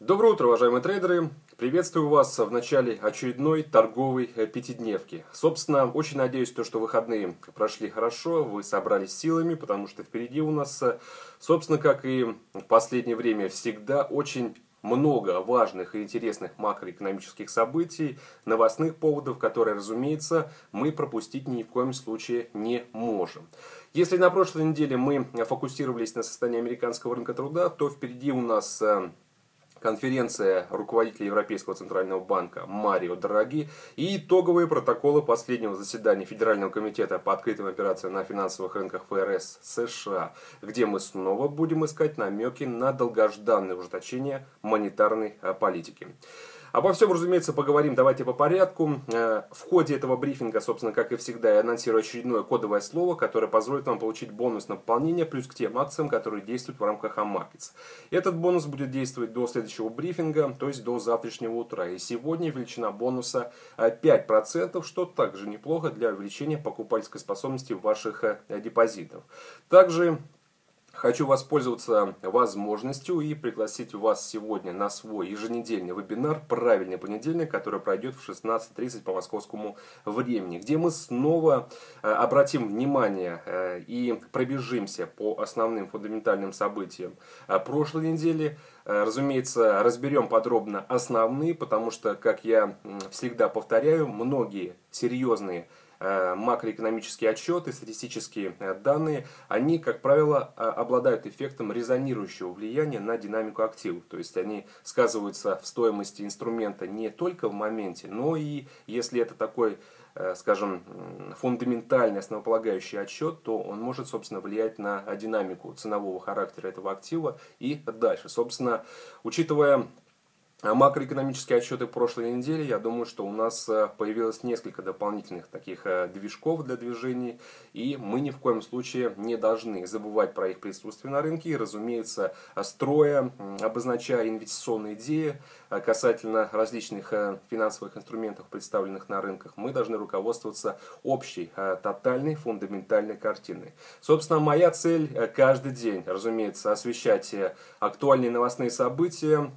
Доброе утро, уважаемые трейдеры! Приветствую вас в начале очередной торговой э, пятидневки. Собственно, очень надеюсь, то, что выходные прошли хорошо, вы собрались силами, потому что впереди у нас, э, собственно, как и в последнее время, всегда очень много важных и интересных макроэкономических событий, новостных поводов, которые, разумеется, мы пропустить ни в коем случае не можем. Если на прошлой неделе мы фокусировались на состоянии американского рынка труда, то впереди у нас э, конференция руководителя Европейского центрального банка Марио Драги и итоговые протоколы последнего заседания Федерального комитета по открытым операциям на финансовых рынках ФРС США, где мы снова будем искать намеки на долгожданное ужесточение монетарной э, политики. Обо всем, разумеется, поговорим. Давайте по порядку. Э, в ходе этого брифинга, собственно, как и всегда, я анонсирую очередное кодовое слово, которое позволит вам получить бонус на пополнение плюс к тем акциям, которые действуют в рамках Амакетс. Этот бонус будет действовать до следующего брифинга, то есть до завтрашнего утра. И сегодня величина бонуса 5%, что также неплохо для увеличения покупательской способности ваших э, депозитов. Также Хочу воспользоваться возможностью и пригласить вас сегодня на свой еженедельный вебинар «Правильный понедельник», который пройдет в 16.30 по московскому времени, где мы снова э, обратим внимание э, и пробежимся по основным фундаментальным событиям э, прошлой недели. Разумеется, разберем подробно основные, потому что, как я всегда повторяю, многие серьезные макроэкономические отчеты, статистические э, данные, они, как правило, а, обладают эффектом резонирующего влияния на динамику активов. То есть они сказываются в стоимости инструмента не только в моменте, но и если это такой э, скажем, фундаментальный основополагающий отчет, то он может, собственно, влиять на динамику ценового характера этого актива и дальше. Собственно, учитывая макроэкономические отчеты прошлой недели, я думаю, что у нас э, появилось несколько дополнительных таких э, движков для движений, и мы ни в коем случае не должны забывать про их присутствие на рынке, и, разумеется, строя, обозначая инвестиционные идеи э, касательно различных финансовых инструментов, представленных на рынках, мы должны руководствоваться общей, тотальной, фундаментальной картиной. Собственно, моя цель каждый день, разумеется, освещать актуальные новостные события,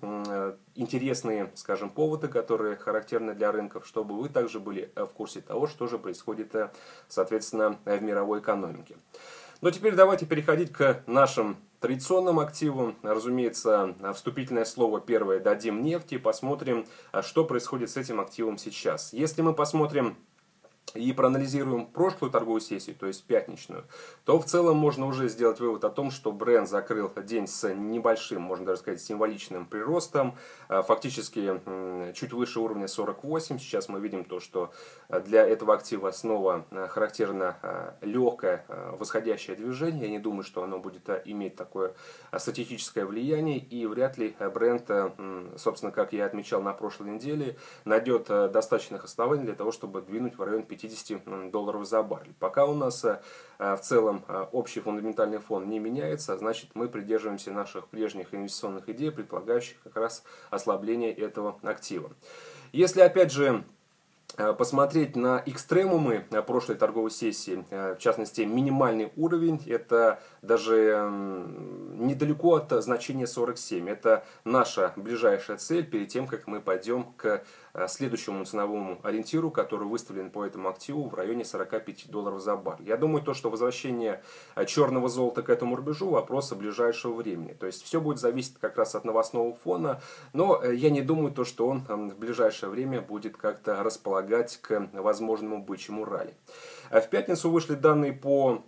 интересные, скажем, поводы, которые характерны для рынков, чтобы вы также были э, в курсе того, что же происходит, э, соответственно, в мировой экономике. Но теперь давайте переходить к нашим традиционным активам. Разумеется, вступительное слово первое дадим нефти, посмотрим, э, что происходит с этим активом сейчас. Если мы посмотрим и проанализируем прошлую торговую сессию, то есть пятничную, то в целом можно уже сделать вывод о том, что бренд закрыл день с небольшим, можно даже сказать, символичным приростом, э, фактически чуть выше уровня 48. Сейчас мы видим то, что э, для этого актива снова э, характерно легкое восходящее движение. Я не думаю, что оно будет иметь такое статистическое влияние, и вряд ли бренд, собственно, как я отмечал на прошлой неделе, найдет достаточных оснований для того, чтобы двинуть в район 50 50 долларов за баррель. Пока у нас э, в целом э, общий фундаментальный фон не меняется, значит мы придерживаемся наших прежних инвестиционных идей, предполагающих как раз ослабление этого актива. Если опять же э, посмотреть на экстремумы прошлой торговой сессии, в частности минимальный уровень, это даже недалеко от значения 47. Это наша ближайшая цель перед тем, как мы пойдем к Э, следующему ценовому ориентиру, который выставлен по этому активу в районе 45 долларов за бар. Я думаю, то, что возвращение э, черного золота к этому рубежу вопрос ближайшего времени. То есть все будет зависеть как раз от новостного фона, но э, я не думаю, то, что он в ближайшее время будет как-то располагать к возможному бычьему ралли. В пятницу вышли данные по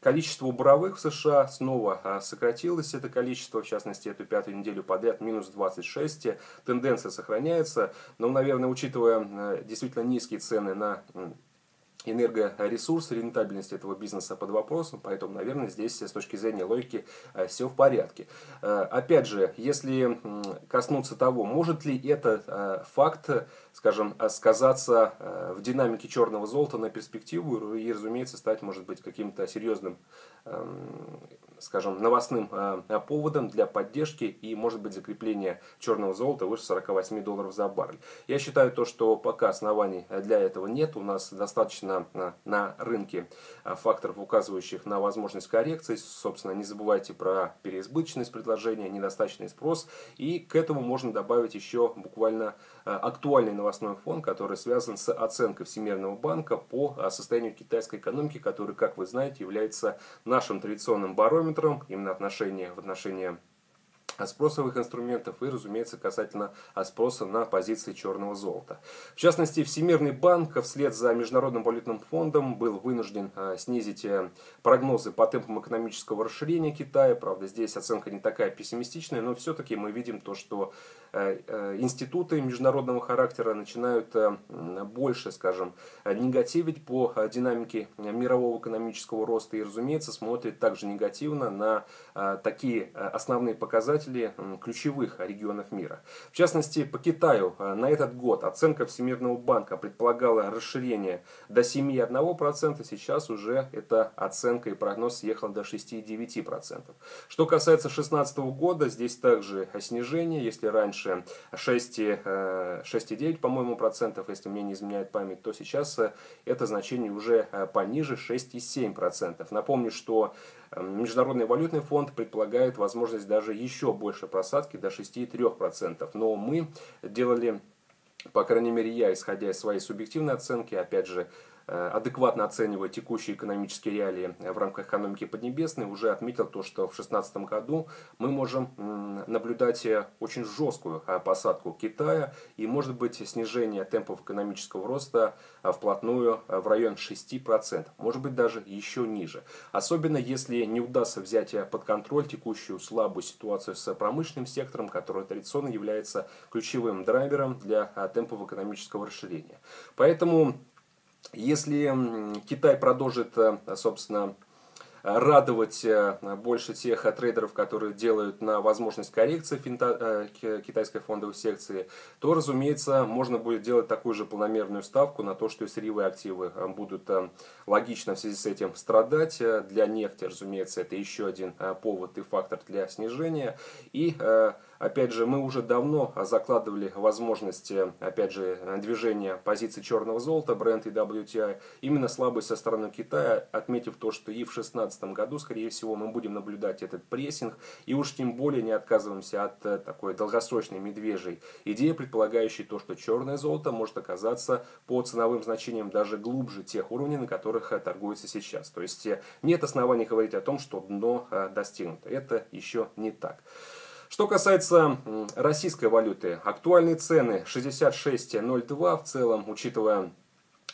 Количество буровых в США снова а, сократилось, это количество, в частности, эту пятую неделю подряд, минус 26. Тенденция сохраняется, но, наверное, учитывая э, действительно низкие цены на энергоресурсы, рентабельность этого бизнеса под вопросом, поэтому, наверное, здесь с точки зрения логики э, все в порядке. Э, опять же, если коснуться того, может ли этот э, факт, скажем, сказаться в динамике черного золота на перспективу и, разумеется, стать, может быть, каким-то серьезным эм, скажем, новостным поводом для поддержки и, может быть, закрепления черного золота выше 48 долларов за баррель. Я считаю то, что пока оснований для этого нет, у нас достаточно на рынке факторов, указывающих на возможность коррекции. Собственно, не забывайте про переизбыточность предложения, недостаточный спрос. И к этому можно добавить еще буквально актуальный новостной фон, который связан с оценкой Всемирного банка по состоянию китайской экономики, который, как вы знаете, является нашим традиционным барометром именно отношения в отношении спросовых инструментов и, разумеется, касательно спроса на позиции черного золота. В частности, Всемирный банк вслед за Международным валютным фондом был вынужден а, снизить э, прогнозы по темпам экономического расширения Китая. Правда, здесь оценка не такая пессимистичная, но все-таки мы видим то, что э, э, институты международного характера начинают больше, скажем, негативить по динамике мирового экономического роста и, разумеется, смотрят также негативно на такие основные показатели, ключевых регионов мира. В частности, по Китаю э, на этот год оценка Всемирного банка предполагала расширение до 7,1%, сейчас уже эта оценка и прогноз съехал до 6,9%. Что касается 2016 года, здесь также снижение, если раньше 6,9, 6 по-моему, процентов, если мне не изменяет память, то сейчас э, это значение уже э, пониже 6,7%. Напомню, что Международный валютный фонд предполагает возможность даже еще больше просадки до 6,3%. Но мы делали, по крайней мере я, исходя из своей субъективной оценки, опять же, адекватно оценивая текущие экономические реалии в рамках экономики Поднебесной, уже отметил то, что в 2016 году мы можем наблюдать э, очень жесткую э, посадку Китая и, может быть, снижение темпов экономического роста вплотную в район 6%, может быть, даже еще ниже. Особенно, если не удастся взять под контроль текущую слабую ситуацию с промышленным сектором, который традиционно является ключевым драйвером для темпов экономического расширения. Поэтому если Китай продолжит, э, собственно, радовать э, больше тех трейдеров, которые делают на возможность коррекции финта, э, китайской фондовой секции, то, разумеется, можно будет делать такую же планомерную ставку на то, что и сырьевые активы будут логично в связи с этим страдать. Для нефти, разумеется, это еще один повод и фактор для снижения. И Опять же, мы уже давно закладывали возможности, опять же, движения позиций черного золота, бренд и WTI, именно слабость со стороны Китая, отметив то, что и в 2016 году, скорее всего, мы будем наблюдать этот прессинг, и уж тем более не отказываемся от э, такой долгосрочной медвежьей идеи, предполагающей то, что черное золото может оказаться по ценовым значениям даже глубже тех уровней, на которых э, торгуется сейчас. То есть э, нет оснований говорить о том, что дно достигнуто. Это еще не так. Что касается российской валюты, актуальные цены 66.02 в целом, учитывая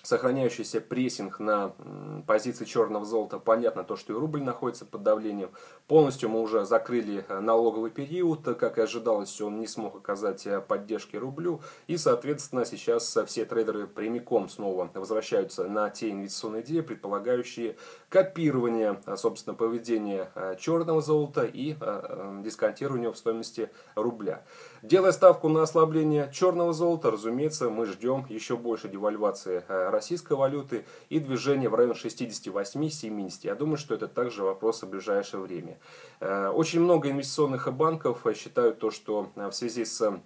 сохраняющийся прессинг на позиции черного золота. Понятно то, что и рубль находится под давлением. Полностью мы уже закрыли э, налоговый период, как и ожидалось, он не смог оказать э, поддержки рублю. И, соответственно, сейчас э, все трейдеры прямиком снова возвращаются на те инвестиционные идеи, предполагающие копирование, собственно, поведения черного золота и дисконтирование в стоимости рубля. Делая ставку на ослабление черного золота, разумеется, мы ждем еще больше девальвации российской валюты и движение в район 68-70. Я думаю, что это также вопрос в ближайшее время. Э, очень много инвестиционных банков считают то, что в связи с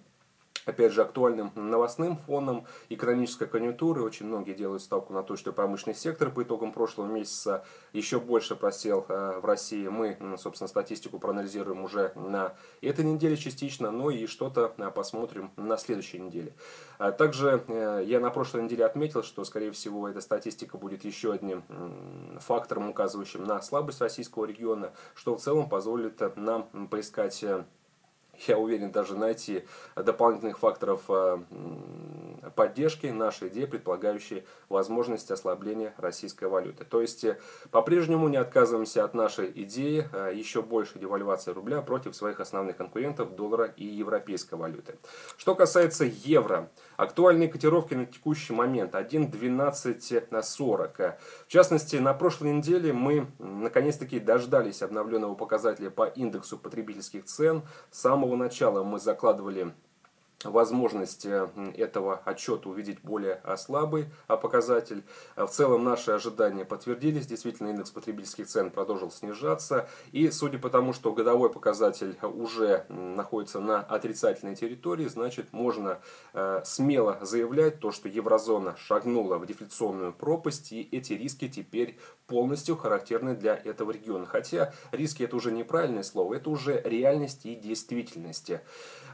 опять же, актуальным новостным фоном экономической конъюнктуры. Очень многие делают ставку на то, что промышленный сектор по итогам прошлого месяца еще больше просел э, в России. Мы, собственно, статистику проанализируем уже на этой неделе частично, но и что-то э, посмотрим на следующей неделе. А также э, я на прошлой неделе отметил, что, скорее всего, эта статистика будет еще одним фактором, указывающим на слабость российского региона, что в целом позволит нам поискать я уверен, даже найти дополнительных факторов э, поддержки нашей идеи, предполагающей возможность ослабления российской валюты. То есть, э, по-прежнему не отказываемся от нашей идеи э, еще больше девальвации рубля против своих основных конкурентов доллара и европейской валюты. Что касается евро, актуальные котировки на текущий момент 1.12 на 40. В частности, на прошлой неделе мы наконец-таки дождались обновленного показателя по индексу потребительских цен самого самого начала мы закладывали возможность э, этого отчета увидеть более э, слабый э, показатель. В целом наши ожидания подтвердились, действительно индекс потребительских цен продолжил снижаться. И судя по тому, что годовой показатель уже находится на отрицательной территории, значит можно смело заявлять то, что еврозона шагнула в дефляционную пропасть и эти риски теперь полностью характерны для этого региона. Хотя риски это уже неправильное слово, это уже реальность и действительность.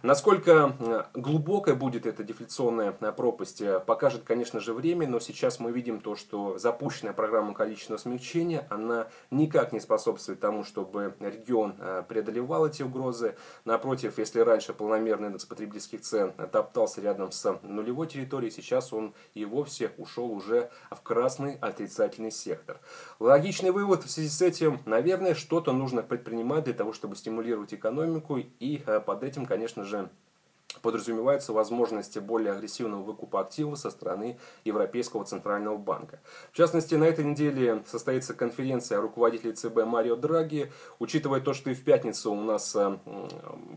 Насколько глубокая будет эта дефляционная пропасть, э, покажет, конечно же, время, но сейчас мы видим то, что запущенная программа количественного смягчения, она никак не способствует тому, чтобы регион э, преодолевал эти угрозы. Напротив, если раньше полномерный индекс потребительских цен топтался рядом с нулевой территорией, сейчас он и вовсе ушел уже в красный отрицательный сектор. Логичный вывод в связи с этим, наверное, что-то нужно предпринимать для того, чтобы стимулировать экономику, и э, под этим, конечно же, также подразумеваются возможности более агрессивного выкупа активов со стороны Европейского Центрального банка. В частности, на этой неделе состоится конференция руководителей ЦБ Марио Драги. Учитывая то, что и в пятницу у нас э,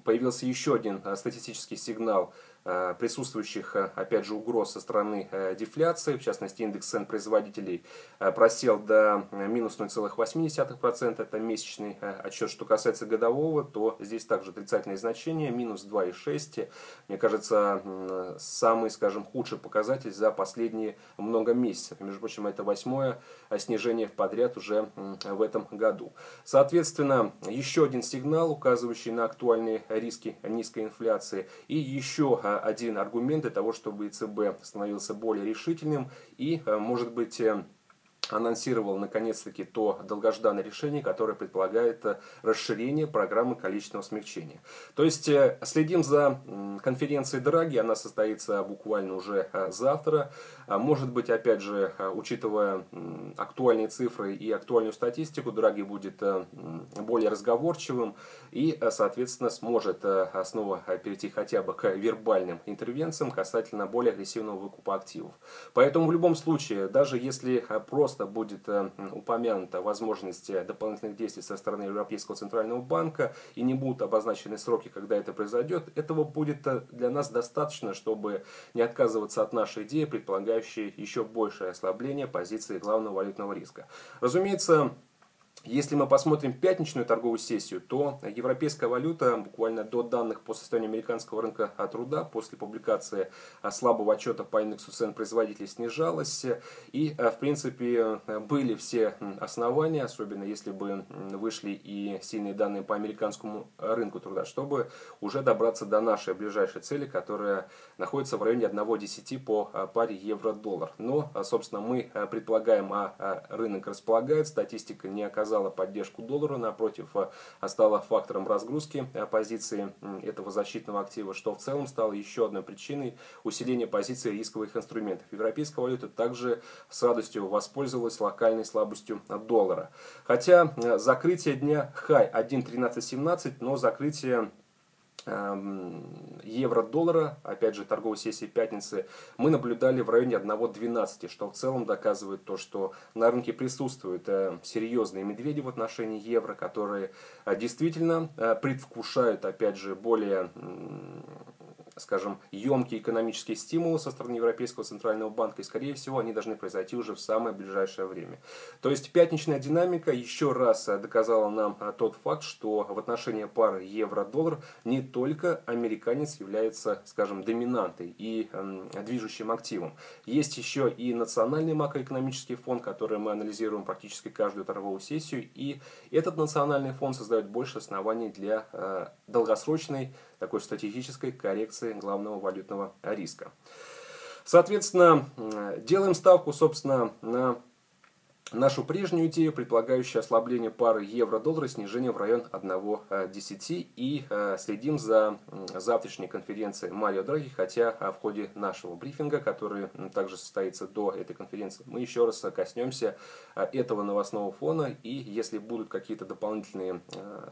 появился еще один э, статистический сигнал Э, присутствующих, опять же, угроз со стороны дефляции, в частности, индекс цен производителей просел до минус 0,8%, это месячный отчет. Что касается годового, то здесь также отрицательные значения, минус 2,6%. Мне кажется, самый, скажем, худший показатель за последние много месяцев. Между прочим, это восьмое снижение подряд уже в этом году. Соответственно, еще один сигнал, указывающий на актуальные риски низкой инфляции. И еще один аргумент для того, чтобы ЕЦБ становился более решительным и, э, может быть, э, анонсировал наконец-таки то долгожданное решение, которое предполагает э, расширение программы количественного смягчения. То есть э, следим за конференцией Драги, она состоится буквально уже э, завтра. А может быть, опять же, учитывая актуальные цифры и актуальную статистику, Драги будет более разговорчивым и, соответственно, сможет снова перейти хотя бы к вербальным интервенциям касательно более агрессивного выкупа активов. Поэтому в любом случае, даже если просто просто будет э, упомянута возможность дополнительных действий со стороны Европейского Центрального Банка и не будут обозначены сроки, когда это произойдет, этого будет э, для нас достаточно, чтобы не отказываться от нашей идеи, предполагающей еще большее ослабление позиции главного валютного риска. Разумеется, если мы посмотрим пятничную торговую сессию, то европейская валюта буквально до данных по состоянию американского рынка труда после публикации а, слабого отчета по индексу цен производителей снижалась. И, а, в принципе, были все основания, особенно если бы вышли и сильные данные по американскому рынку труда, чтобы уже добраться до нашей ближайшей цели, которая находится в районе 1,10 по а, паре евро-доллар. Но, собственно, мы предполагаем, а рынок располагает, статистика не оказалась оказала поддержку доллару, напротив, а стала фактором разгрузки позиции этого защитного актива, что в целом стало еще одной причиной усиления позиции рисковых инструментов. Европейская валюта также с радостью воспользовалась локальной слабостью доллара. Хотя э, закрытие дня хай 1.1317, но закрытие евро-доллара, опять же, торговой сессии пятницы, мы наблюдали в районе 1.12, что в целом доказывает то, что на рынке присутствуют э, серьезные медведи в отношении евро, которые э, действительно э, предвкушают, опять же, более скажем, емкие экономические стимулы со стороны Европейского Центрального Банка, и, скорее всего, они должны произойти уже в самое ближайшее время. То есть пятничная динамика еще раз доказала нам а, тот факт, что в отношении пары евро-доллар не только американец является, скажем, доминантой и движущим активом. Есть еще и национальный макроэкономический фон, который мы анализируем практически каждую торговую сессию, и этот национальный фон создает больше оснований для э, долгосрочной такой стратегической коррекции главного валютного риска. Соответственно, делаем ставку, собственно, на нашу прежнюю идею, предполагающую ослабление пары евро-доллара, снижение в район 1,10 и э, следим за завтрашней конференцией Марио Драги, хотя э, в ходе нашего брифинга, который также состоится до этой конференции, мы еще раз коснемся э, этого новостного фона и если будут какие-то дополнительные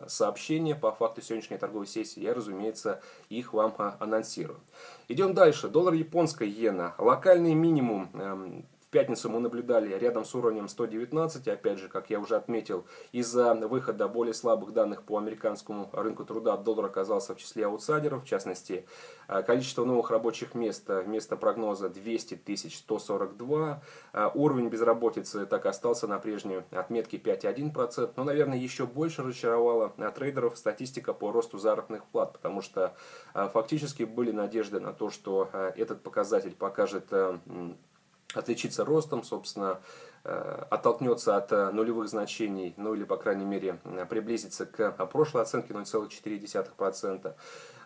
сообщения по факту сегодняшней торговой сессии, я, разумеется, их вам анонсирую. Идем дальше. Доллар японская иена. Локальный минимум эм, В пятницу мы наблюдали рядом с уровнем 119, опять же, как я уже отметил, из-за выхода более слабых данных по американскому рынку труда доллар оказался в числе аутсайдеров, в частности, э, количество новых рабочих мест вместо прогноза 200 тысяч 142, э, уровень безработицы так остался на прежней отметке 5,1%, но, наверное, еще больше разочаровала трейдеров статистика по росту заработных плат, потому что фактически были надежды на то, что этот показатель покажет отличиться ростом, собственно, оттолкнется от э, нулевых значений, ну или, по крайней мере, приблизится к прошлой оценке 0,4%.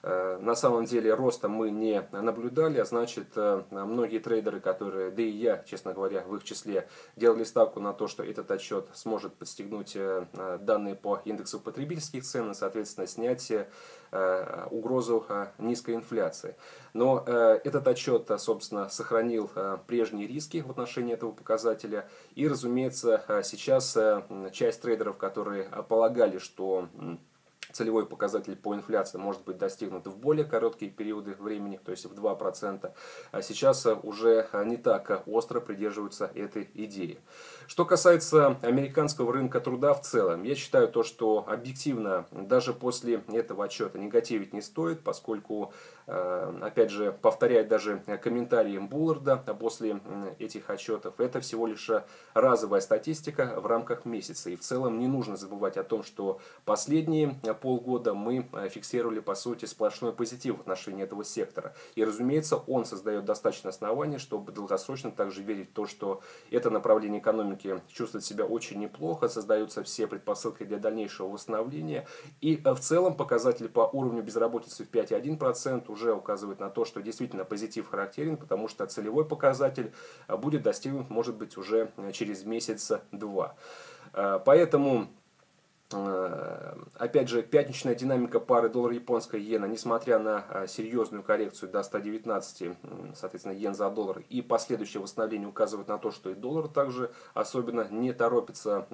Э, на самом деле роста мы не наблюдали, а значит э, многие трейдеры, которые, да и я, честно говоря, в их числе, делали ставку на то, что этот отчет сможет подстегнуть э, данные по индексу потребительских цен и, соответственно, снять угрозу низкой инфляции. Но этот отчет, собственно, сохранил прежние риски в отношении этого показателя. И, разумеется, сейчас часть трейдеров, которые полагали, что целевой показатель по инфляции может быть достигнут в более короткие периоды времени, то есть в 2%. А сейчас уже не так остро придерживаются этой идеи. Что касается американского рынка труда в целом, я считаю то, что объективно даже после этого отчета негативить не стоит, поскольку, э, опять же, повторять даже комментарии Булларда после этих отчетов, это всего лишь разовая статистика в рамках месяца. И в целом не нужно забывать о том, что последние полгода мы э, фиксировали, по сути, сплошной позитив в отношении этого сектора. И, разумеется, он создает достаточно оснований, чтобы долгосрочно также верить в то, что это направление экономики чувствует себя очень неплохо, создаются все предпосылки для дальнейшего восстановления. И э, в целом показатели по уровню безработицы в 5,1% уже указывают на то, что действительно позитив характерен, потому что целевой показатель э, будет достигнут, может быть, уже через месяц-два. Поэтому Э, опять же, пятничная динамика пары доллар-японская иена, несмотря на э, серьезную коррекцию до 119, соответственно, йен за доллар, и последующее восстановление указывает на то, что и доллар также особенно не торопится,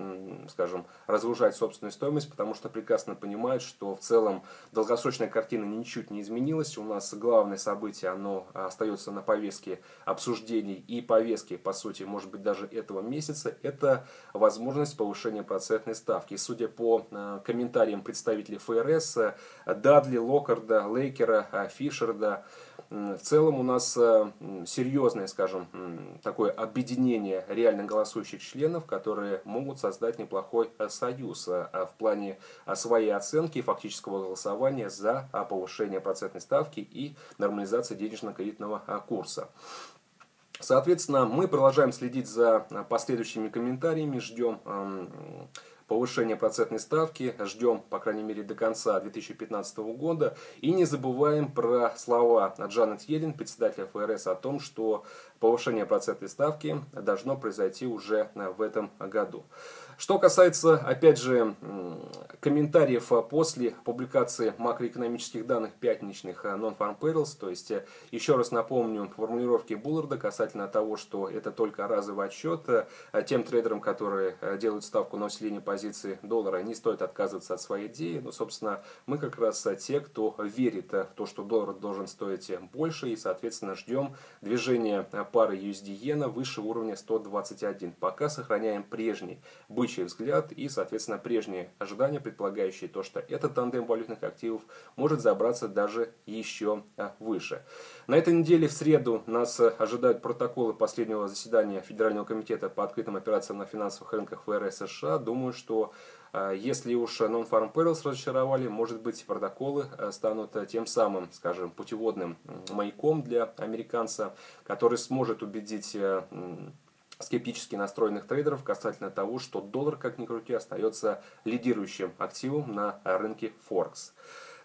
скажем, разгружать собственную стоимость, потому что прекрасно понимает, что в целом долгосрочная картина ничуть не изменилась. У нас главное событие, оно остается на повестке обсуждений и повестке, по сути, может быть, даже этого месяца, это возможность повышения процентной ставки. Судя по по э, комментариям представителей ФРС, э, Дадли, Локарда, Лейкера, э, Фишерда. В целом у нас серьезное, скажем, такое объединение реально голосующих членов, которые могут создать неплохой союз в плане своей оценки фактического голосования за повышение процентной ставки и нормализации денежно-кредитного курса. Соответственно, мы продолжаем следить за последующими комментариями, ждем повышение процентной ставки. Ждем, по крайней мере, до конца 2015 года. И не забываем про слова Джанет Йеллен, председателя ФРС, о том, что повышение процентной ставки должно произойти уже в этом году. Что касается, опять же, комментариев после публикации макроэкономических данных пятничных э, Non-Farm Payrolls, то есть, э, еще раз напомню формулировки Булларда касательно того, что это только разовый отчет, э, тем трейдерам, которые делают ставку на усиление позиции доллара, не стоит отказываться от своей идеи, но, собственно, мы как раз те, кто верит в то, что доллар должен стоить больше, и, соответственно, ждем движения пары USD-иена выше уровня 121. Пока сохраняем прежний бычий бычий взгляд и, соответственно, прежние ожидания, предполагающие то, что этот тандем валютных активов может забраться даже еще а, выше. На этой неделе в среду нас ожидают протоколы последнего заседания Федерального комитета по открытым операциям на финансовых рынках ФРС США. Думаю, что а, если уж Non-Farm Payrolls разочаровали, может быть, протоколы а, станут тем самым, скажем, путеводным маяком для американца, который сможет убедить скептически настроенных трейдеров касательно того, что доллар, как ни крути, остается лидирующим активом на рынке Форекс.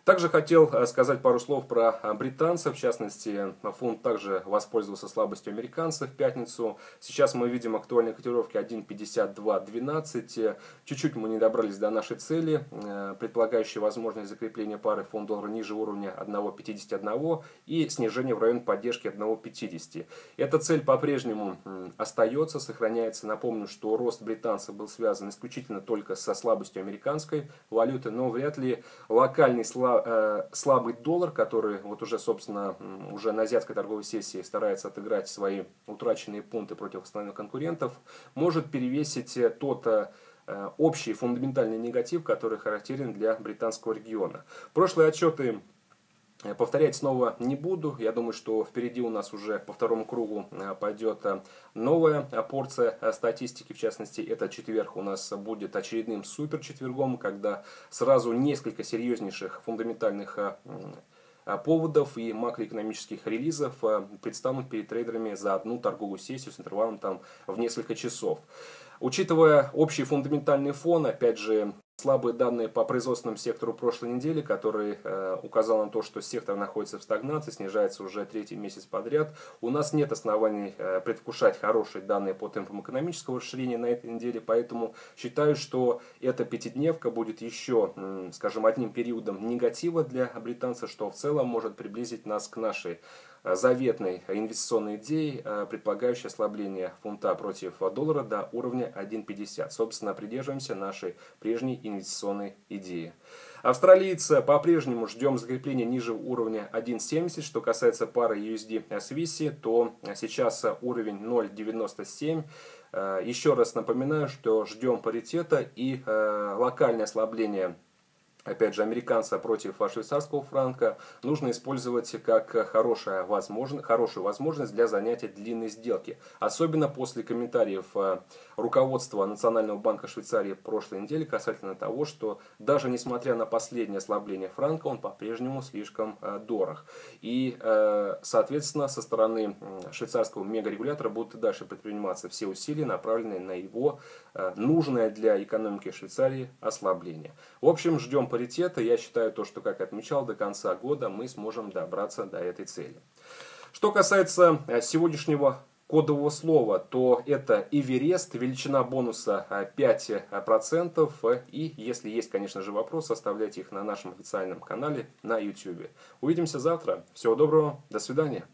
Также хотел э, сказать пару слов про э, британцев, в частности, фунт также воспользовался слабостью американцев в пятницу. Сейчас мы видим актуальные котировки 1.5212. Чуть-чуть мы не добрались до нашей цели, э, предполагающей возможность закрепления пары фунт доллара ниже уровня 1.51 и снижение в район поддержки 1.50. Эта цель по-прежнему остается, сохраняется. Напомню, что рост британцев был связан исключительно только со слабостью американской валюты, но вряд ли локальный слабость слабый доллар, который вот уже, собственно, уже на азиатской торговой сессии старается отыграть свои утраченные пункты против основных конкурентов, может перевесить тот общий фундаментальный негатив, который характерен для британского региона. Прошлые отчеты Э, повторять снова не буду. Я думаю, что впереди у нас уже по второму кругу э, пойдет э, новая порция статистики. В частности, этот четверг у нас будет очередным супер четвергом, когда сразу несколько серьезнейших фундаментальных поводов и макроэкономических релизов предстанут перед трейдерами за одну торговую сессию с интервалом там в несколько часов. Учитывая общий фундаментальный фон, опять же, слабые данные по производственному сектору прошлой недели, который э, указал на то, что сектор находится в стагнации, снижается уже третий месяц подряд. У нас нет оснований э, предвкушать хорошие данные по темпам экономического расширения на этой неделе, поэтому считаю, что эта пятидневка будет еще, э, скажем, одним периодом негатива для британцев, что в целом может приблизить нас к нашей заветной инвестиционной идеей, э, предполагающей ослабление фунта против доллара до уровня 1.50. Собственно, придерживаемся нашей прежней инвестиционной идеи. Австралийцы по-прежнему ждем закрепления ниже уровня 1.70. Что касается пары USD Swissy, то сейчас уровень 0.97. Э, еще раз напоминаю, что ждем паритета и локальное ослабление опять же, американца против швейцарского франка нужно использовать как хорошая возможность, хорошую возможность для занятия длинной сделки. Особенно после комментариев э, руководства Национального банка Швейцарии прошлой недели касательно того, что даже несмотря на последнее ослабление франка, он по-прежнему слишком э, дорог. И, э, соответственно, со стороны швейцарского мегарегулятора будут и дальше предприниматься все усилия, направленные на его нужное для экономики Швейцарии ослабление. В общем, ждем паритета, я считаю то, что, как отмечал, до конца года мы сможем добраться до этой цели. Что касается э, сегодняшнего кодового слова, то это Эверест, величина бонуса 5%. Э, и если есть, конечно же, вопросы, оставляйте их на нашем официальном канале на YouTube. Увидимся завтра. Всего доброго, до свидания.